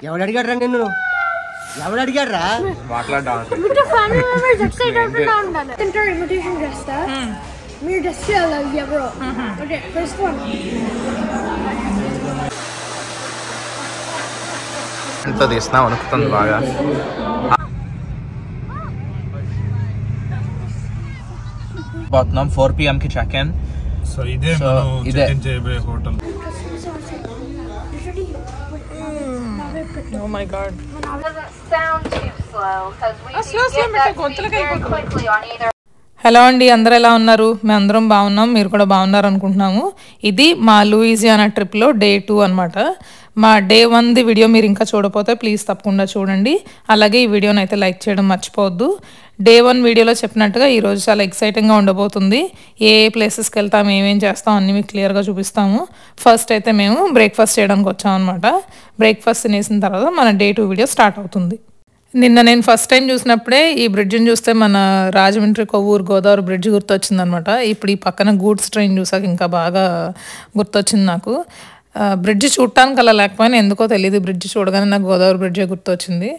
ఎవడు అడిగాడు రా నిన్ను? ఎవడు అడిగాడు రా మీరు టెస్ట్ చేయాలి ఎవరో. ఓకే ఫస్ట్ వన్ ఎంత తీసినా వణుకుతుంది బాగా. పోతున్నాం ఫోర్ పిఎం కి చెక్ ఇన్ సో ఇదే. Hotel. Quickly on either hello అండి అందరు ఎలా ఉన్నారు? మేము అందరం బాగున్నాం మీరు కూడా బాగున్నారు అనుకుంటున్నాము ఇది మా లూయిజియానా ట్రిప్లో డే టూ అనమాట మా డే వన్ది వీడియో మీరు ఇంకా చూడకపోతే ప్లీజ్ తప్పకుండా చూడండి. అలాగే ఈ వీడియోని అయితే లైక్ చేయడం మర్చిపోవద్దు. డే వన్ వీడియోలో చెప్పినట్టుగా ఈరోజు చాలా ఎక్సైటింగ్గా ఉండబోతుంది. ఏ ఏ ప్లేసెస్కి వెళ్తాం ఏమేం చేస్తాం అన్నీ మీకు క్లియర్గా చూపిస్తాము. ఫస్ట్ అయితే మేము బ్రేక్ఫాస్ట్ చేయడానికి వచ్చామన్నమాట బ్రేక్ఫాస్ట్ తినేసిన తర్వాత మన డే టూ వీడియో స్టార్ట్ అవుతుంది. నిన్న నేను ఫస్ట్ టైం చూసినప్పుడే ఈ బ్రిడ్జ్ని చూస్తే మన రాజమండ్రి కొవ్వూరు గోదావరి బ్రిడ్జ్ గుర్తొచ్చిందనమాట ఇప్పుడు ఈ పక్కన గూడ్స్ ట్రైన్ చూసాక ఇంకా బాగా గుర్తొచ్చింది నాకు. బ్రిడ్జ్ చూడటానికి అలా లేకపోయినా ఎందుకో తెలియదు బ్రిడ్జ్ చూడగానే నాకు గోదావరి బ్రిడ్జే గుర్తొచ్చింది.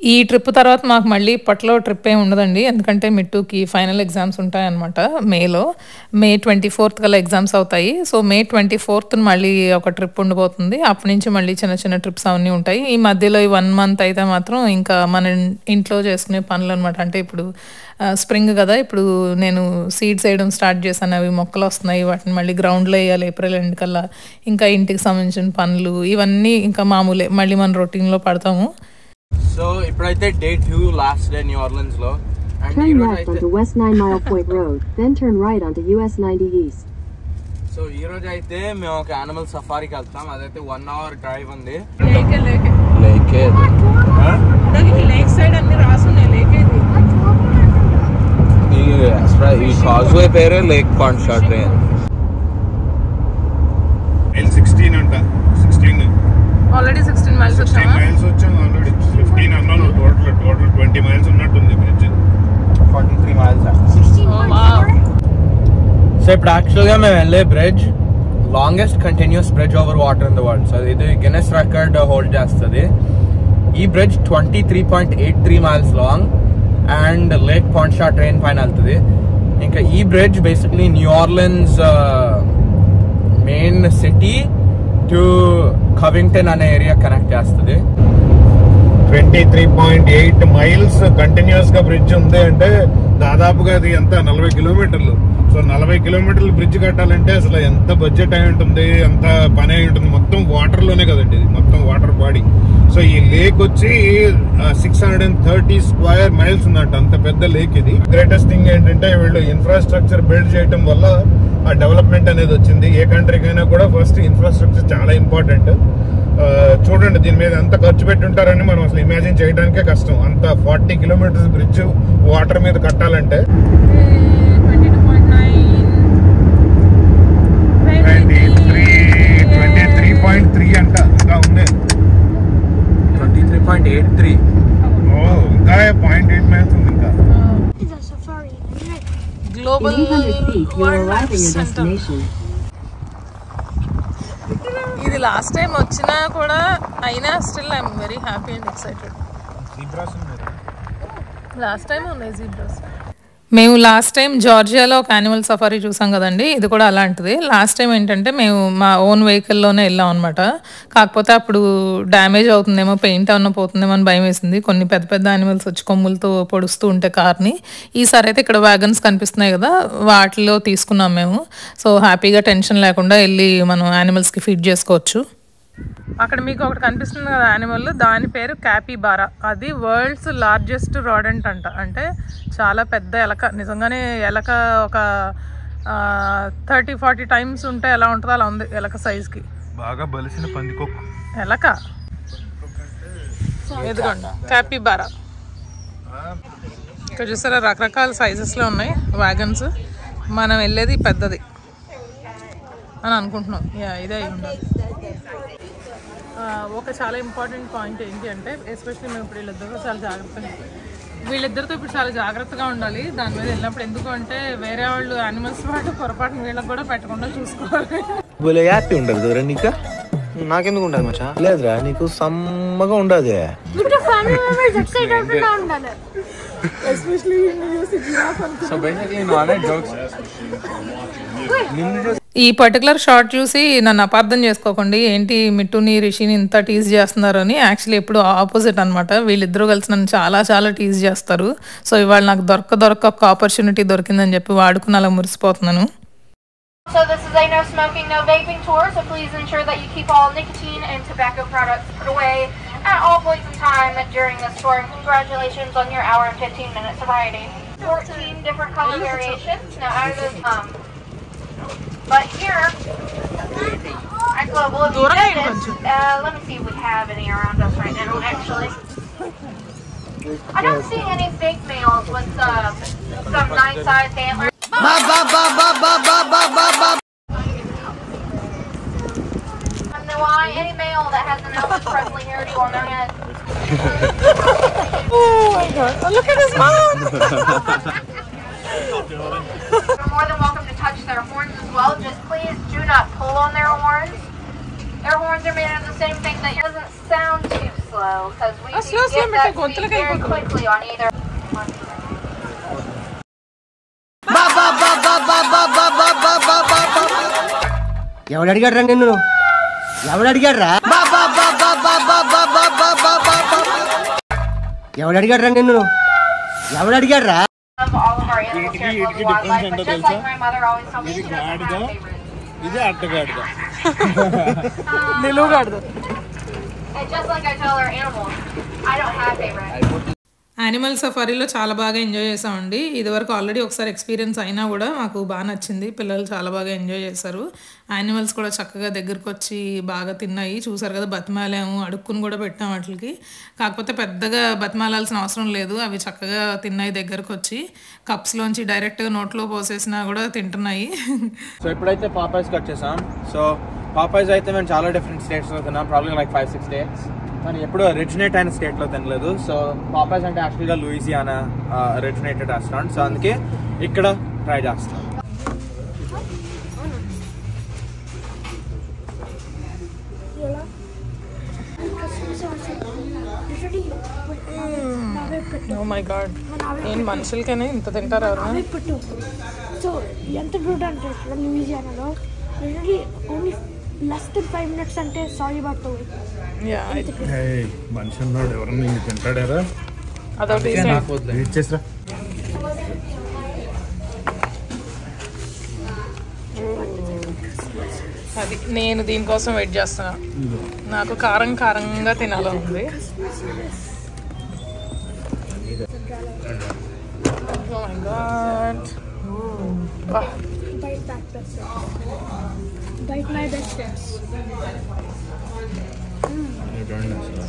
ఈ ట్రిప్ తర్వాత మాకు మళ్ళీ ఇప్పట్లో ట్రిప్ ఏమి ఉండదండి. ఎందుకంటే మిట్టుకి ఫైనల్ ఎగ్జామ్స్ ఉంటాయన్నమాట మేలో. మే ట్వంటీ ఫోర్త్ కల్లా ఎగ్జామ్స్ అవుతాయి. సో మే ట్వంటీ ఫోర్త్ మళ్ళీ ఒక ట్రిప్ ఉండిపోతుంది అప్పటి నుంచి మళ్ళీ చిన్న చిన్న ట్రిప్స్ అవన్నీ ఉంటాయి. ఈ మధ్యలో ఈ వన్ మంత్ అయితే మాత్రం ఇంకా మన ఇంట్లో చేసుకునే పనులు అనమాట అంటే ఇప్పుడు స్ప్రింగ్ కదా. ఇప్పుడు నేను సీడ్స్ వేయడం స్టార్ట్ చేశాను. అవి మొక్కలు వస్తున్నాయి. వాటిని మళ్ళీ గ్రౌండ్లో వేయాలి. ఏప్రిల్ ఎండ్ కల్లా. ఇంకా ఇంటికి సంబంధించిన పనులు ఇవన్నీ ఇంకా మామూలే. మళ్ళీ మన రొటీన్లో పడతాము. సో ఇప్పుడైతే day two last day New ఆర్లెన్స్లో Turn left onto West Nine Mile Point Road, then turn right onto US 90 East. So ఈ రోజు అయితే మేము ఒక యానిమల్ సఫారీకి వెళ్తాం. అదైతే వన్ అవర్ డ్రైవ్ ఉంది. లేకే లేకే. లేకే. లేక్ సైడ్ అన్ని రాసున్నాయి లేకే ఇది. ఈ కాజ్వే పేరే Lake Pontchartrain already sixteen miles వచ్చామా మైల్స్ వచ్చాం ఆల్రెడీ ఫిఫ్టీన్ అన్నాను టోటల్ టోటల్ ట్వంటీ మైల్స్ ఉన్నట్టుంది bridge forty three miles so ఇప్పుడు యాక్చువల్గా మేము వెళ్ళే bridge longest continuous bridge over water in the world so ఇది గిన్నెస్ రికార్డ్ హోల్డ్ చేస్తుంది. ఈ bridge twenty three point eight three miles long and Lake Pontchartrain పైన వెళ్తుంది. ఇంకా ఈ bridge basically New Orleans main city to Covington అనే area connect చేస్తుంది. Twenty three point eight miles కంటిన్యూస్గా బ్రిడ్జ్ ఉంది అంటే దాదాపుగా అది ఎంత? నలభై కిలోమీటర్లు. సో నలభై కిలోమీటర్లు బ్రిడ్జ్ కట్టాలంటే అసలు ఎంత బడ్జెట్ అయి ఉంటుంది ఎంత పని అయి ఉంటుంది మొత్తం వాటర్లోనే కదండి ఇది మొత్తం వాటర్ బాడీ సో ఈ లేక్ వచ్చి six hundred and thirty square miles ఉన్నట్టు అంత పెద్ద లేక్ ఇది. గ్రేటెస్ట్ థింగ్ ఏంటంటే వీళ్ళు ఇన్ఫ్రాస్ట్రక్చర్ బిల్డ్ చేయడం వల్ల ఆ డెవలప్మెంట్ అనేది వచ్చింది. ఏ కంట్రీకైనా కూడా ఫస్ట్ ఇన్ఫ్రాస్ట్రక్చర్ చాలా ఇంపార్టెంట్ చూడండి దీని మీద ఎంత ఖర్చు పెట్టుంటారని మనం అసలు ఇమాజిన్ చేయడానికే కష్టం. అంత ఫార్టీ కిలోమీటర్స్ బ్రిడ్జ్ వాటర్ మీద కట్టాలంటే. Hmm. ఉంది twenty three point eight three ఓ ఇంకా పాయింట్ ఎయిట్ మైల్స్ ఉంది ఇంకా It's a safari. In global 800 feet, you will arrive at your destination. ఇది లాస్ట్ టైం వచ్చినా కూడా అయినా still I'm very happy and excited last time ఉన్నాయి zebras మేము last time జార్జియాలో ఒక యానిమల్ సఫారీ చూసాం కదండి ఇది కూడా అలాంటిది. లాస్ట్ టైం ఏంటంటే మేము మా ఓన్ వెహికల్లోనే వెళ్ళాం అనమాట కాకపోతే అప్పుడు డ్యామేజ్ అవుతుందేమో పెయింట్ అన్న పోతుందేమో అని భయం వేసింది. కొన్ని పెద్ద పెద్ద యానిమల్స్ వచ్చి కొమ్ములతో పొడుస్తూ ఉంటే కార్ని. ఈసారి అయితే ఇక్కడ వ్యాగన్స్ కనిపిస్తున్నాయి కదా వాటిలో తీసుకున్నాం మేము. సో హ్యాపీగా టెన్షన్ లేకుండా వెళ్ళి మనం యానిమల్స్కి ఫీడ్ చేసుకోవచ్చు. అక్కడ మీకు ఒకటి కనిపిస్తుంది కదా యానిమల్ దాని పేరు క్యాపీబారా అది వరల్డ్స్ లార్జెస్ట్ రాడెంట్ అంట. అంటే చాలా పెద్ద ఎలక నిజంగానే ఎలక ఒక థర్టీ ఫార్టీ టైమ్స్ ఉంటే ఎలా ఉంటుందో అలా ఉంది ఎలక సైజ్కి బాగా బలిసిన పందికొక్కు. ఎలక? ఎదుగోండి క్యాపీబారా ఇక్కడ చూసారా రకరకాల సైజెస్లో ఉన్నాయి వ్యాగన్స్ మనం వెళ్ళేది పెద్దది అని అనుకుంటున్నాం. యా ఇదే అయి ఉండాలి. ఒక చాలా ఇంపార్టెంట్ పాయింట్ ఏంటి అంటే ఎస్పెషల్లీ మేము ఇప్పుడు వీళ్ళిద్దరితో చాలా జాగ్రత్తగా వీళ్ళిద్దరితో ఇప్పుడు చాలా జాగ్రత్తగా ఉండాలి. దాని మీద వెళ్ళినప్పుడు ఎందుకు అంటే వేరే వాళ్ళు యానిమల్స్ పాటు పొరపాటున వీళ్ళకి కూడా పెట్టకుండా చూసుకోవాలి. బోలే హ్యాపీ ఉండదు నీకు? నాకెందుకు ఉండదు మచ్చా? లేదురా నీకు సమ్మగా ఉండదు. సో బేసిక్లీ నాన్ జోక్స్ ఈ పర్టికులర్ షార్ట్ చూసి నన్ను అపార్థం చేసుకోకండి ఏంటి మిట్టుని రిషిని ఇంత టీజ్ చేస్తున్నారు అని యాక్చువల్లీ ఎప్పుడు ఆపోజిట్ అనమాట వీళ్ళిద్దరూ కలిసి నన్ను చాలా చాలా టీజ్ చేస్తారు సో ఇవాళ నాకు దొరక దొరక ఒక ఆపర్చునిటీ దొరికిందని చెప్పి వాడుకుని అలా మురిసిపోతున్నాను So this is a no smoking, no vaping tour, so please ensure that you keep all nicotine and tobacco products put away at all points in time during this tour. And congratulations on your hour and 15 minute sobriety. 14 different color variations. Now out of this, um, but here at Global, if you did this, uh, let me see if we have any around us right now, actually. I don't see any big males with uh, some nice sized antlers. I know why any male that has an Elvis Presley hairdo on their head. You're more than welcome to touch their horns as well. Just please do not pull on their horns. Their horns are made of the same thing that yours doesn't sound too slow because we Ah, do slow, slow, get that Mr. speed very Gontalakay. quickly on either. on either. ఎవడు అడిగాడ్రా నిన్ను ఎవడు అడిగాడ్రా ఎవడు అడిగాడ్రా నిన్ను ఎవడు అడిగాడ్రా Of all of our animals here at వీటికి Global difference Wildlife, ఏంటో but just తెలుసా? like my mother always told me, ఇది she doesn't have గాడిద favorites. ఇది అడ్డగాడిద నిలువుగాడదు And just like I tell our animals, I don't have favorites. Animal సఫారీలో చాలా బాగా enjoy చేసామండి ఇదివరకు ఆల్రెడీ ఒకసారి ఎక్స్పీరియన్స్ అయినా కూడా మాకు బాగా నచ్చింది. పిల్లలు చాలా బాగా ఎంజాయ్ చేశారు. యానిమల్స్ కూడా చక్కగా దగ్గరకు వచ్చి బాగా తిన్నాయి. చూసారు కదా బతిమాలాము. అడుక్కుని కూడా పెట్టాం వాటికి. కాకపోతే పెద్దగా బతిమాలాల్సిన అవసరం లేదు. అవి చక్కగా తిన్నాయి దగ్గరకు వచ్చి కప్స్లోంచి డైరెక్ట్గా నోట్లో పోసేసినా కూడా తింటున్నాయి. సో ఇప్పుడైతే పాపాయిస్కి కట్ చేసాం సో పాపాయస్ అయితే మేము చాలా డిఫరెంట్ స్టేట్స్ తిన్నాం. Problem like five six states కానీ ఎప్పుడు ఒరిజినేట్ అయిన స్టేట్లో తినలేదు. సో పాపాయ్స్ అంటే యాక్చువల్గా లూయిసియానా ఒరిజినేటెడ్ రెస్టారెంట్ సో అందుకే ఇక్కడ ట్రై చేస్తాం ఓ మై గాడ్ నేను మనుషులకైనా ఇంత తింటారు ఎవరైనా పెట్టు సో ఎంత బ్రూట్ అంటే లూయిజియానాలో only less than five minutes అంటే sorry about the wait yeah మనిషి ఉన్నాడు ఎవరన్నా ఇంక తింటాడారా? అదొకటి వెయిట్ చేసిరా? అది నేను దీనికోసం వెయిట్ చేస్తున్నా. నాకు కారం కారంగా తినాలని ఉంది. Oh my best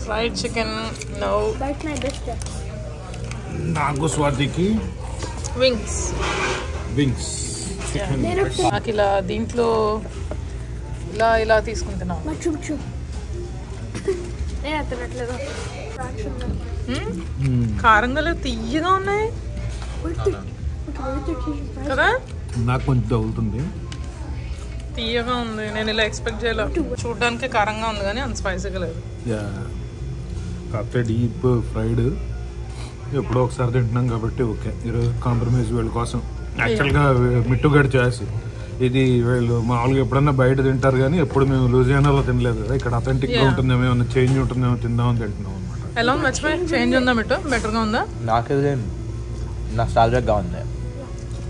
fried chicken no నాకు స్వాతికి వింగ్స్ వింగ్స్ నాకు ఇలా దీంట్లో ఇలా ఇలా తీసుకుంటున్నాను మా చూపు చూపు నేను ఎత్తనట్లేదు కారంగా తీయగా ఉన్నాయి. కదా? నాకు కొంచెం తగులుతుంది. తీయగా ఉంది. నేను ఇలా ఎక్స్పెక్ట్ చేయలేదు చూడడానికి కారంగా ఉంది కానీ అంత స్పైసీగా లేదు. కాకపోతే డీప్ ఫ్రైడ్ ఎప్పుడో ఒకసారి తింటున్నాం కాబట్టి ఓకే. ఈరోజు కాంప్రమైజ్ వీళ్ళ కోసం. యాక్చువల్గా మిట్టుగడి చాయిస్ ఇది వీళ్ళు మామూలుగా ఎప్పుడన్నా బయట తింటారు కానీ ఎప్పుడు మేము లూజియానాలో తినలేదు. కదా ఇక్కడ అథెంటిక్గా. ఉంటుందేమో ఏమన్నా చేంజ్ ఉంటుందేమో తిందామని తింటున్నాం అనమాట ఎలా ఉంది మర్చిపోయి చేంజ్ ఉందా మిట్టు? బెటర్గా ఉందా? నాకు ఇది నస్టాలజిక్గా ఉంది.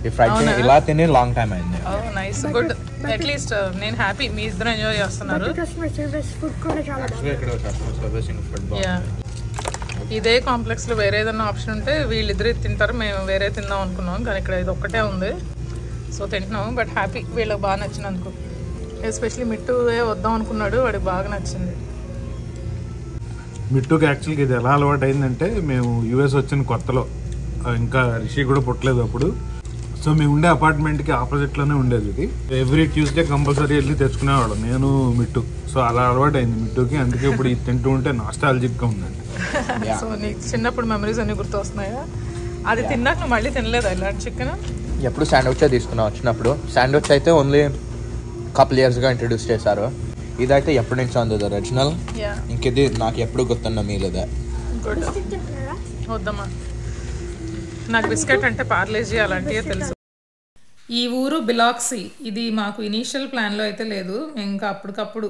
ఈ ఫ్రైడ్? చికెన్ ఇలా తిని లాంగ్ టైం అయింది. నైస్ గుడ్ అట్లీస్ట్ నేను హ్యాపీ మీ ఇద్దరు ఎంజాయ్ చేస్తున్నారు. కస్టమర్ సర్వీస్ ఫుడ్ కూడా చాలా బాగుంది. ఇక్కడ కస్టమర్ సర్వీసింగ్ ఫుడ్ Yeah. ఇదే కాంప్లెక్స్లో వేరే ఏదైనా ఆప్షన్ ఉంటే వీళ్ళిద్దరు తింటారు. మేము వేరే తిందాం అనుకున్నాం కానీ ఇక్కడ ఇది ఒక్కటే ఉంది. సో తింటున్నాం బట్ హ్యాపీ వీళ్ళకి బాగా నచ్చినందుకు. ఎస్పెషలీ మిట్టు వద్దాం అనుకున్నాడు వాడికి బాగా నచ్చింది. మిట్టుకి యాక్చువల్గా ఇది ఎలా అలవాటు అయిందంటే మేము యూఎస్ వచ్చిన కొత్తలో ఇంకా రిషి కూడా పుట్టలేదు అప్పుడు. సో మేము ఉండే అపార్ట్మెంట్కి ఆపోజిట్లోనే ఉండేది ఇది. ఎవ్రీ ట్యూస్డే కంపల్సరీ వెళ్ళి తెచ్చుకునేవాళ్ళం. నేను మిట్టు. సో అలా అలవాటు అయింది మిట్టుకి. అందుకే ఇప్పుడు ఇది తింటూ ఉంటే నాస్టాలజిక్గా ఉందండి. సో నీకు చిన్నప్పుడు మెమరీస్ అన్ని గుర్తు వస్తున్నాయా అది తిన్నాక నువ్వు మళ్ళీ తినలేదా ఇలాంటి చికెన్? ఎప్పుడు శాండ్విచ్ తీసుకున్నాం వచ్చినప్పుడు? శాండ్విచ్ అయితే ఓన్లీ కపుల్ ఇయర్స్గా ఇంట్రడ్యూస్ చేశారు. ఇదైతే ఎప్పటి నుంచి ఉంది ఒరిజినల్ యా ఇంకిది నాకు ఎప్పుడు గుర్తున్న మీల్ ఇదే గుడ్ బిస్కెట్ తింటున్నారా? వద్దమ్మా. నాకు బిస్కెట్ అంటే పార్లేజీ అలాంటివే తెలుసు. ఈ ఊరు బిలాక్సీ. ఇది మాకు ఇనీషియల్ ప్లాన్లో అయితే లేదు. ఇంకా అప్పటికప్పుడు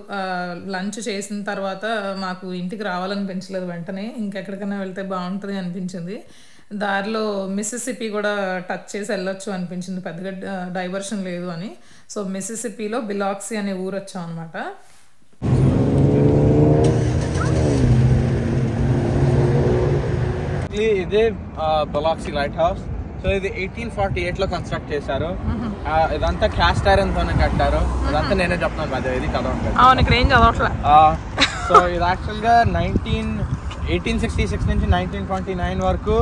లంచ్ చేసిన తర్వాత మాకు ఇంటికి రావాలనిపించలేదు వెంటనే. ఇంకెక్కడికైనా వెళ్తే బాగుంటుంది అనిపించింది. దారిలో మిసిసిపి కూడా టచ్ చేసి వెళ్ళొచ్చు అనిపించింది. పెద్దగా డైవర్షన్ లేదు అని. సో మిసిసిపిలో బిలాక్సీ అనే ఊరు వచ్చాం అనమాట ఇదే బొలాక్సీ లైట్ హౌస్ సో ఇది ఎయిటీన్ ఫార్టీ ఎయిట్లో కన్స్ట్రక్ట్ చేశారు. ఆ, ఇదంతా క్యాస్ట్ ఐరన్ తోనే కట్టారు. ఇదంతా నేనే చెప్తున్నాను అదే ఇది కథ ఉంటుంది. అవును ఇక్కడ ఏం చదవట్లే. సో ఇది యాక్చువల్గా నైన్టీన్ ఎయిటీన్ సిక్స్టీ సిక్స్ నుంచి నైన్టీన్ ట్వంటీ నైన్ వరకు?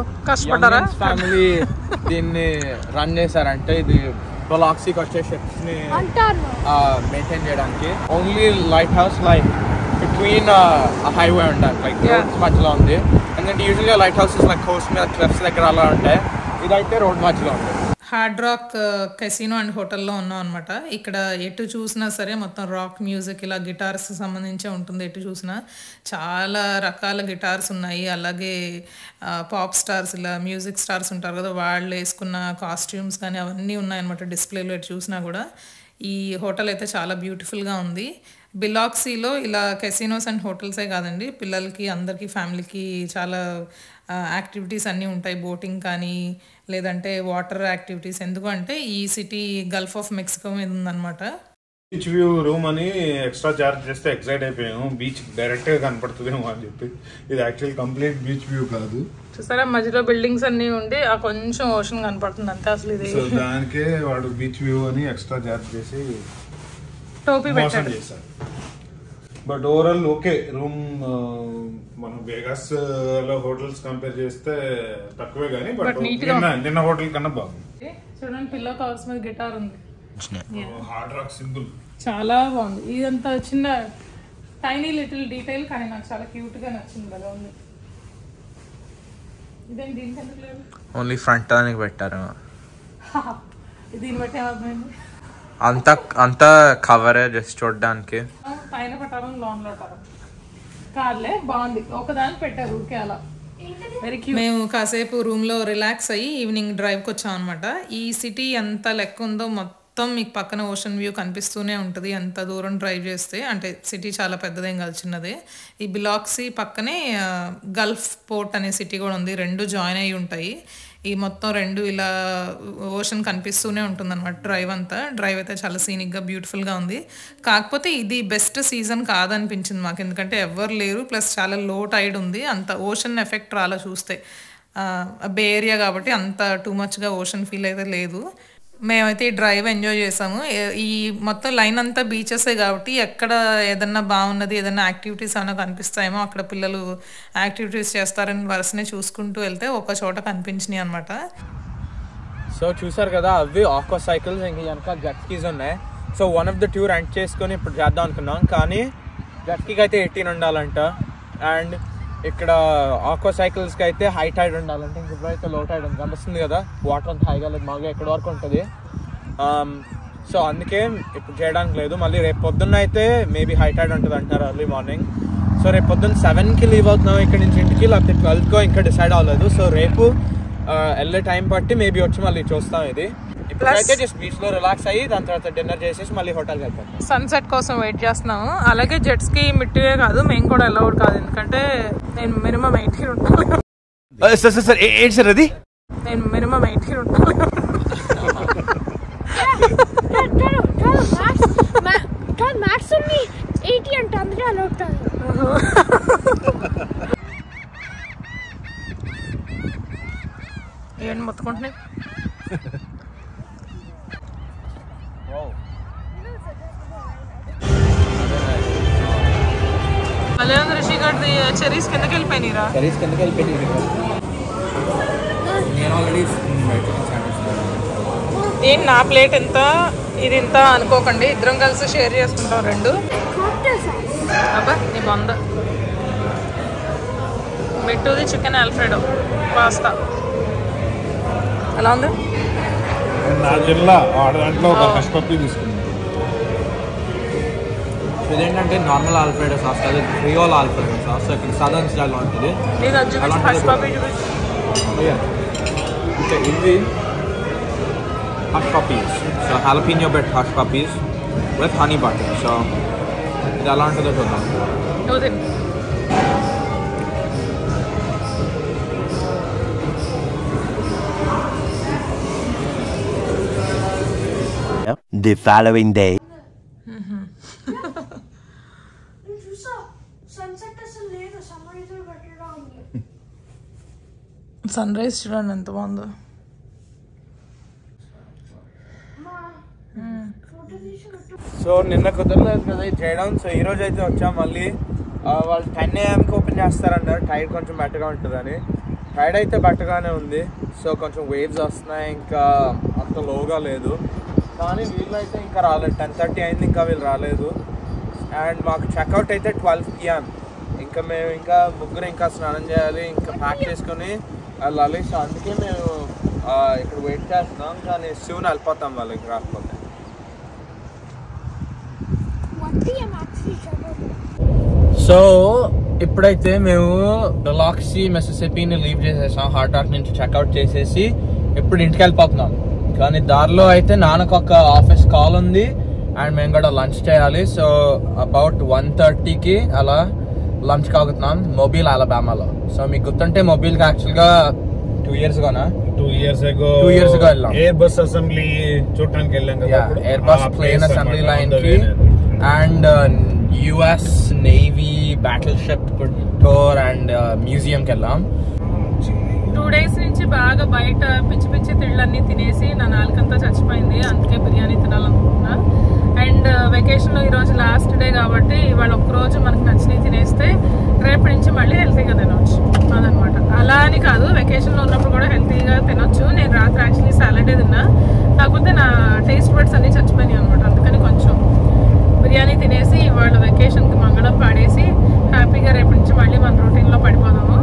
ఫ్యామిలీ దీన్ని రన్ చేశారంటే ఇది బొలాక్సీకి వచ్చే షిప్స్ని మెయింటైన్ చేయడానికి. Only lighthouse like between highway ఉంటారు లైక్ Yeah. రోడ్స్ మధ్యలో ఉంది అండ్ దెన్ యూజువల్గా లైట్ హౌసెస్ లైక్ కోస్ట్ మీద క్లబ్స్ దగ్గర అలా ఉంటాయి ఇదైతే రోడ్ మధ్యలో ఉంది హార్డ్ రాక్ కెసినో అండ్ హోటల్లో ఉన్నాం అనమాట ఇక్కడ ఎటు చూసినా సరే మొత్తం రాక్ మ్యూజిక్ ఇలా గిటార్స్ సంబంధించే ఉంటుంది ఎటు చూసినా. చాలా రకాల గిటార్స్ ఉన్నాయి. అలాగే పాప్ స్టార్స్ ఇలా మ్యూజిక్ స్టార్స్ ఉంటారు కదా వాళ్ళు వేసుకున్న కాస్ట్యూమ్స్ కానీ అవన్నీ ఉన్నాయన్నమాట డిస్ప్లేలో ఎటు చూసినా కూడా. ఈ హోటల్ అయితే చాలా బ్యూటిఫుల్గా ఉంది. బిలాక్సీలో ఇలా కెసినోస్ అండ్ హోటల్సే కాదండి. పిల్లలకి అందరికీ ఫ్యామిలీకి చాలా యాక్టివిటీస్ అన్నీ ఉంటాయి. బోటింగ్ కానీ లేదంటే వాటర్ యాక్టివిటీస్. ఎందుకంటే ఈ సిటీ గల్ఫ్ ఆఫ్ మెక్సికో మీద ఉందన్నమాట. బీచ్ వ్యూ రూమ్ అని ఎక్స్ట్రా చార్జ్ చేస్తే ఎక్సైట్ అయిపోయాము. బీచ్ డైరెక్ట్గా కనపడుతుందేమో అని చెప్పి. ఇది యాక్చువల్ కంప్లీట్ బీచ్ వ్యూ కాదు. చూసారా? మధ్యలో బిల్డింగ్స్ అన్నీ ఉండి ఆ కొంచెం ఓషన్ కనపడుతుంది అంతే అసలు ఇది. సో దానికే వాడు బీచ్ వ్యూ అని ఎక్స్ట్రా చార్జ్ చేసి టోపీ పెట్టాడు. బట్ ఓవరాల్ ఓకే రూమ్ మనం వేగాస్లో హోటల్స్ కంపేర్ చేస్తే తక్కువే కానీ బట్ నిన్న నిన్న హోటల్ కన్నా బాగుంది. చూడండి పిల్లో కవర్స్ మీద గిటార్ ఉంది. Hard Rock simple. చాలా బాగుంది. ఇదంతా చిన్న టైనీ లిటిల్ డీటెయిల్ కానీ నాకు చాలా క్యూట్గా నచ్చింది కదా ఉంది. ఓన్లీ ఫ్రంట్ దానికి పెట్టారు దీన్ని బట్టి ఏమర్థమైంది అంతా అంతా కవరే జస్ట్ చూడడానికి. పైన పట్టాలం లోన్లో పట్టాలం కాదులే బాగుంది. ఒకదానికి పెట్టారు ఊరికే అలా. మేము కాసేపు రూమ్లో రిలాక్స్ అయ్యి ఈవినింగ్ డ్రైవ్కి వచ్చాం అనమాట ఈ సిటీ ఎంత లెక్క ఉందో మొత్తం మీకు పక్కన ఓషన్ వ్యూ కనిపిస్తూనే ఉంటుంది. ఎంత దూరం డ్రైవ్ చేస్తే అంటే సిటీ చాలా పెద్దదేం కాదు చిన్నదే. ఈ బిలాక్సీ పక్కనే గల్ఫ్ పోర్ట్ అనే సిటీ కూడా ఉంది. రెండు జాయిన్ అయ్యి ఉంటాయి. ఈ మొత్తం రెండు ఇలా ఓషన్ కనిపిస్తూనే ఉంటుంది అనమాట డ్రైవ్ అంతా. డ్రైవ్ అయితే చాలా సీనిక్గా బ్యూటిఫుల్గా ఉంది. కాకపోతే ఇది బెస్ట్ సీజన్ కాదనిపించింది మాకు. ఎందుకంటే ఎవరు లేరు ప్లస్ చాలా లో టైడ్ ఉంది. అంత ఓషన్ ఎఫెక్ట్ రాలా చూస్తే. బే ఏరియా కాబట్టి అంత టూ మచ్గా ఓషన్ ఫీల్ అయితే లేదు. మేమైతే ఈ డ్రైవ్ ఎంజాయ్ చేసాము. ఈ మొత్తం లైన్ అంతా బీచెసే కాబట్టి ఎక్కడ ఏదన్నా బాగున్నది ఏదన్నా యాక్టివిటీస్ ఏమైనా కనిపిస్తాయేమో అక్కడ పిల్లలు యాక్టివిటీస్ చేస్తారని వరుసనే చూసుకుంటూ వెళ్తే ఒక చోట కనిపించినాయి అనమాట సో చూసారు కదా అవి ఆక్వా సైకిల్స్ ఇంకా వెనక జట్కీస్ ఉన్నాయి. So one of the two rent చేసుకొని ఇప్పుడు చేద్దాం అనుకున్నాం. కానీ జట్కీకి అయితే ఎయిటీన్ ఉండాలంట. అండ్ ఇక్కడ ఆక్వా సైకిల్స్కి అయితే హై టైడ్ ఉండాలంటే ఇంక ఇప్పుడైతే లో టైడ్ ఉంది. కనిపిస్తుంది కదా వాటర్ అంతా హైగా లేదు మాగా ఎక్కడి వరకు ఉంటుంది. సో um, అందుకే ఇప్పుడు చేయడానికి లేదు. మళ్ళీ రేపు పొద్దున్న అయితే మేబీ హై టైడ్ ఉంటుంది అంటారు ఎర్లీ మార్నింగ్ సో రేపు పొద్దున్న సెవెన్కి లీవ్ అవుతున్నాం ఇక్కడ నుంచి ఇంటికి లేకపోతే ట్వెల్త్కో ఇంకా డిసైడ్ అవ్వలేదు. సో రేపు uh, వెళ్ళే టైం బట్టి మేబీ వచ్చి మళ్ళీ చూస్తాం ఇది. జస్ట్ బీచ్లో రిలాక్స్ అయ్యి దాని తర్వాత డిన్నర్ చేసేసి మళ్ళీ వెళ్ళిపోతాం. సన్సెట్ కోసం వెయిట్ చేస్తున్నాము. అలాగే జెట్స్కి మిట్టివే కాదు మేము కూడా అలౌడ్ కాదు. ఎందుకంటే నేను మినిమం ఉంటాను సార్ సార్ సార్ ఏంటి సార్ అది? నేను మినిమం ఉంటాను కాదు మ్యాథ్స్ కాదు మ్యాథ్స్ ఉంది ఎయిటీ అంటే అందుకే ఉంటాను ఏంటి మొత్తుకుంటున్నాయి? కర్రీస్ కిందకి వెళ్ళిపోయింది నేను ఆల్రెడీ ఏంటి నా ప్లేట్ ఎంత? ఇది ఇంత అనుకోకండి. ఇద్దరం కలిసి షేర్ చేసుకుంటాం రెండు. అబ్బా నీ బొంద. మెట్టుది చికెన్ ఆల్ఫ్రెడో పాస్తా. ఎలా ఉంది? నా జిల్లా దాంట్లో ఒక పప్పి సో ఇదేంటంటే నార్మల్ ఆల్ఫ్రెడో సాస్ కాదు క్రియోల్ ఆల్ఫ్రెడో సాస్ సో ఇక్కడ సదర్న్ స్టైల్లో ఉంటుంది నీకు అది చూపించు ఫస్ట్ పాపి చూపించు ఓకే ఇవి hush puppies so jalapeno bet hush puppies with honey butter so ఇది ఎలా ఉంటుందో చూద్దాం నువ్వు తిను The following day. నేను చూసా సన్సెట్ అసలు లేదు సన్రైజ్ పెట్టడం ఉంది సన్ రైజ్ చూడండి ఎంత బాగుందో సో నిన్న కుదరలేదు కదా ఇది చేయడం సో ఈ రోజు అయితే వచ్చాం మళ్ళీ. వాళ్ళు టెన్ ఏఎంకి ఓపెన్ చేస్తారన్నారు టైడ్ కొంచెం బెటర్గా ఉంటుందని. టైడ్ అయితే బెటర్గానే ఉంది. సో కొంచెం వేవ్స్ వస్తున్నాయి. ఇంకా అంత లోగా లేదు. కానీ వీళ్ళు అయితే ఇంకా రాలేదు. టెన్ థర్టీ అయింది ఇంకా వీళ్ళు రాలేదు. అండ్ మాకు చెక్అవుట్ అయితే ట్వెల్వ్ పిఎం ఇంకా మేము ఇంకా ముగ్గురు ఇంకా స్నానం చేయాలి. ఇంకా ప్యాక్ చేసుకొని లలేష్ అందుకే మేము ఇక్కడ వెయిట్ చేస్తున్నాం కానీ సూన్ వెళ్ళిపోతాం వాళ్ళకి రాకపోతే. సో ఇప్పుడైతే మేము డొలాక్సీ మెసెసిపీని లీవ్ చేసేసాం. హార్ట్ టాక్ నుంచి చెక్అవుట్ చేసేసి ఇప్పుడు ఇంటికి వెళ్ళిపోతున్నాం. కానీ దారిలో అయితే నాన్నకు ఒక ఆఫీస్ కాల్ ఉంది. అండ్ మేము కూడా లంచ్ చేయాలి. సో అబౌట్ వన్ థర్టీకి అలా లంచ్ కాగుతున్నాం. మొబైల్ అలబామాలో సో మీకు గుర్తుంటే మొబైల్కి యాక్చువల్గా టూ ఇయర్స్ గానా two years ago Two years ago వెళ్ళాం. ఎయిర్ బస్ అసెంబ్లీ చూడటానికి వెళ్ళాం కదా. ఎయిర్ బస్ ప్లేన్ అసెంబ్లీ లైన్కి. And US Navy battleship tour and museum కి వెళ్ళాం. టూ డేస్ నుంచి బాగా బయట పిచ్చి పిచ్చి తిళ్ళన్నీ తినేసి నా నాలుకంతా చచ్చిపోయింది. అందుకే బిర్యానీ తినాలనుకుంటున్నా అండ్ వెకేషన్లో ఈరోజు లాస్ట్ డే కాబట్టి ఇవాళ ఒక్కరోజు మనకు నచ్చినవి తినేస్తే రేపటి నుంచి మళ్ళీ హెల్తీగా తినొచ్చు. అదనమాట. అలా అని కాదు వెకేషన్లో ఉన్నప్పుడు కూడా హెల్తీగా తినొచ్చు. నేను రాత్రి యాక్చువల్లీ సాలడే తిన్నా. కాకపోతే నా టేస్ట్ బడ్స్ అన్నీ చచ్చిపోయినాయి అనమాట అందుకని కొంచెం బిర్యానీ తినేసి ఇవాళ వెకేషన్కి మంగళం పాడేసి హ్యాపీగా రేపటి నుంచి మళ్ళీ మన రొటీన్లో పడిపోదాము.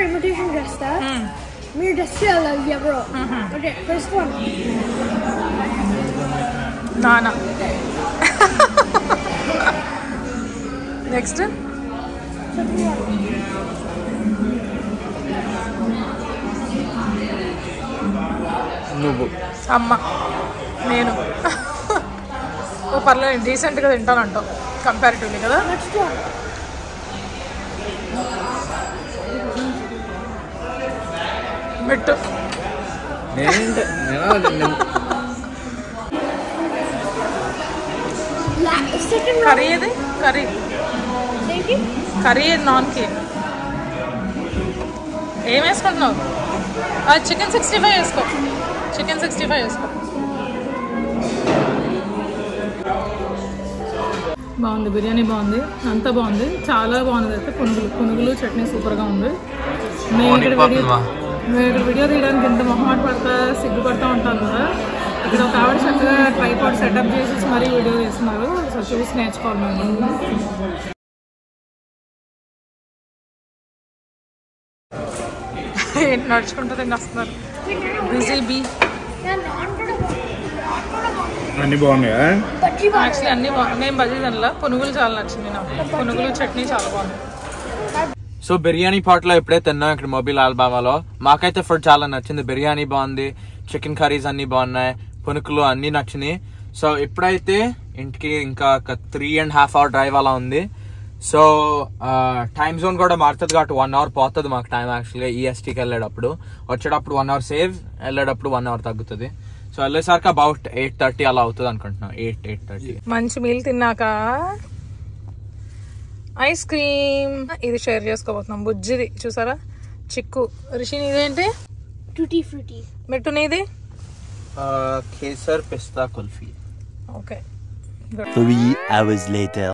తింటారు ఇన్విటేషన్ చేస్తా మీరు టెస్ట్ చేయాలి ఎవరో ఓకే ఫస్ట్ వన్ నానా నెక్స్ట్ నువ్వు. అమ్మ నేను. ఓ పర్లేదు డీసెంట్గా తింటానంటావు. కంపారిటివ్లీ కదా? నెక్స్ట్ పెట్టు. నేనేంటి? కర్రీ ఏది? కర్రీ. కర్రీ ఏది? నాన్కి ఏం వేసుకుంటున్నావు? చికెన్ సిక్స్టీ ఫైవ్ వేసుకో. చికెన్ సిక్స్టీ ఫైవ్ వేసుకో. బాగుంది బిర్యానీ బాగుంది అంతా బాగుంది. చాలా బాగుంది. అయితే పునుగులు పునుగులు చట్నీ సూపర్గా ఉంది. మేము ఇక్కడ ఇక్కడ వీడియో తీయడానికి ఎంత మొహమాట పడతా సిగ్గుపడతా ఉంటాను కదా? ఇక్కడ ఒక ఆవిడ చక్కగా ట్రైపాడ్ సెటప్ చేసేసి మరీ వీడియో తీస్తున్నారు సో చూసి నేర్చుకోవాలి మేము ఏంటి నడుచుకుంటూ తినేస్తున్నారు బిజీ బీ. అన్ని బాగున్నాయా? యాక్చువల్లీ అన్ని బాగు- నేను బజీ తినలా. పునుగులు చాలా నచ్చింది నాకు. పునుగులు చట్నీ చాలా బాగుంది సో బిర్యానీ పాట్లో ఎప్పుడే తిన్నాం ఇక్కడ మొబైల్ ఆల్బామాలో? మాకైతే ఫుడ్ చాలా నచ్చింది. బిర్యానీ బాగుంది చికెన్ కర్రీస్ అన్ని బాగున్నాయి పునుకులు అన్ని నచ్చినాయి. సో ఇప్పుడైతే ఇంటికి ఇంకా ఒక three and half hour drive అలా ఉంది. సో టైం జోన్ కూడా మారుతుంది కాబట్టి వన్ అవర్ పోతుంది మాకు టైం యాక్చువల్గా ఈఎస్టీకి వెళ్ళేటప్పుడు. వచ్చేటప్పుడు వన్ అవర్ సేవ్ వెళ్ళేటప్పుడు వన్ అవర్ తగ్గుతుంది. సో వెళ్ళేసరికి అబౌట్ ఎయిట్ థర్టీ అలా అవుతుంది అనుకుంటున్నాం. ఎయిట్ ఎయిట్ థర్టీ మంచి మీల్ తిన్నాక ఐస్ క్రీమ్ ఇది షేర్ చేసుకోబోతున్నాం బుజ్జిది చూసారా చిక్కు రిషి నీదేంటి టూటీ ఫ్రూటీ మెట్టు నీది kesar pista kulfi okay Three hours later.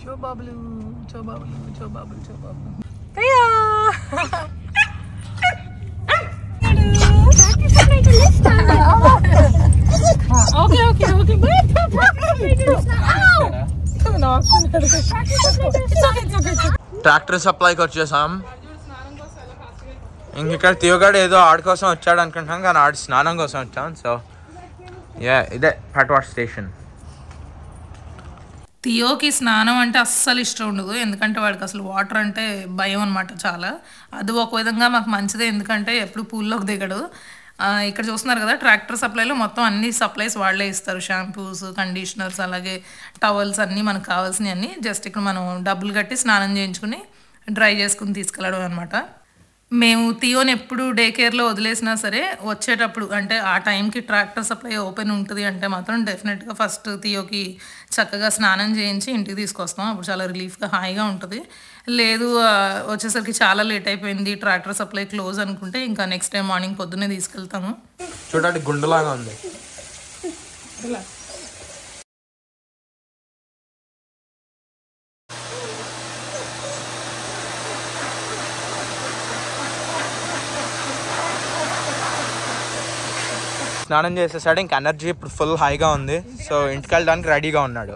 చో బాబులు చో బాబులు చో బాబులు చో బాబులు అయ్యా ఓకే ఓకే ఓకే ట్రాక్టర్ సప్లైకి వచ్చేసాం ఇంక ఇక్కడ తీయగాడు ఏదో ఆడి కోసం వచ్చాడు అనుకుంటున్నాం కానీ ఆడి స్నానం కోసం వచ్చాం సో యా ఇదే పట్వాడ్ స్టేషన్. తియోకి స్నానం అంటే అస్సలు ఇష్టం ఉండదు ఎందుకంటే వాడికి అసలు వాటర్ అంటే భయం అనమాట చాలా. అది ఒక విధంగా మాకు మంచిదే ఎందుకంటే ఎప్పుడు పూల్లోకి దిగడు. ఇక్కడ చూస్తున్నారు కదా ట్రాక్టర్ సప్లైలో మొత్తం అన్ని సప్లైస్ వాళ్ళే ఇస్తారు. షాంపూస్ కండిషనర్స్ అలాగే టవల్స్ అన్నీ మనకు కావాల్సినవి అన్నీ జస్ట్ ఇక్కడ మనం డబ్బులు కట్టి స్నానం చేయించుకుని డ్రై చేసుకుని తీసుకెళ్ళడం అనమాట మేము తియోని ఎప్పుడు డే కేర్లో వదిలేసినా సరే వచ్చేటప్పుడు అంటే ఆ టైంకి ట్రాక్టర్ సప్లై ఓపెన్ ఉంటుంది అంటే మాత్రం డెఫినెట్గా ఫస్ట్ తియోకి చక్కగా స్నానం చేయించి ఇంటికి తీసుకొస్తాం. అప్పుడు చాలా రిలీఫ్గా హాయిగా ఉంటుంది. లేదు ఆ, వచ్చేసరికి చాలా లేట్ అయిపోయింది ట్రాక్టర్ సప్లై క్లోజ్ అనుకుంటే ఇంకా నెక్స్ట్ డే మార్నింగ్ పొద్దున్నే తీసుకెళ్తాము. చూడండి గుండులాగా ఉంది. స్నానం చేసేసాడు ఇంకా ఎనర్జీ ఇప్పుడు ఫుల్ హైగా ఉంది. సో ఇంటికి వెళ్ళడానికి రెడీగా ఉన్నాడు.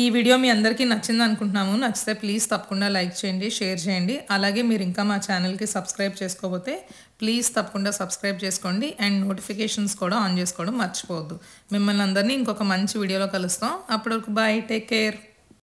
ఈ వీడియో మీ అందరికీ నచ్చింది అనుకుంటున్నాము. నచ్చితే ప్లీజ్ తప్పకుండా లైక్ చేయండి షేర్ చేయండి. అలాగే మీరు ఇంకా మా ఛానల్కి సబ్స్క్రైబ్ చేసుకోకపోతే ప్లీజ్ తప్పకుండా సబ్స్క్రైబ్ చేసుకోండి అండ్ నోటిఫికేషన్స్ కూడా ఆన్ చేసుకోవడం మర్చిపోవద్దు. మిమ్మల్ని అందరినీ ఇంకొక మంచి వీడియోలో కలుస్తాం. అప్పటివరకు బాయ్ టేక్ కేర్